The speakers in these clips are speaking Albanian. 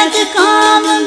எனக்கு காமம்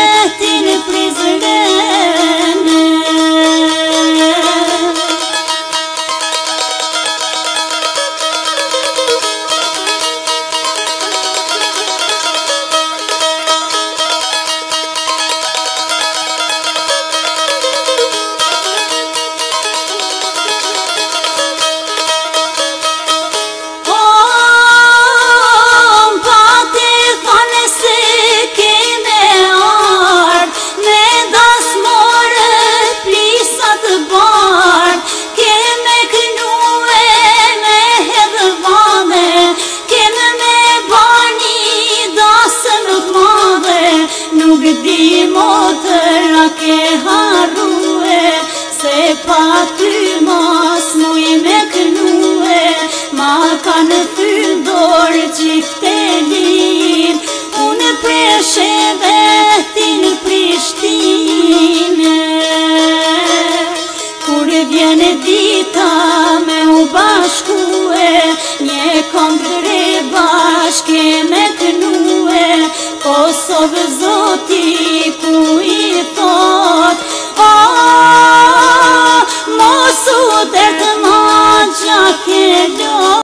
Nuk di motër a ke harue Se pa ty mas mu i me kënue Ma ka në ty dorë që të lin Unë preshe dhe ti në prishtine Kur vjene dita me u bashkue Një kom bashke me kënue Sobëzot i ku i pot A, mosu dhe të ma ke lëtë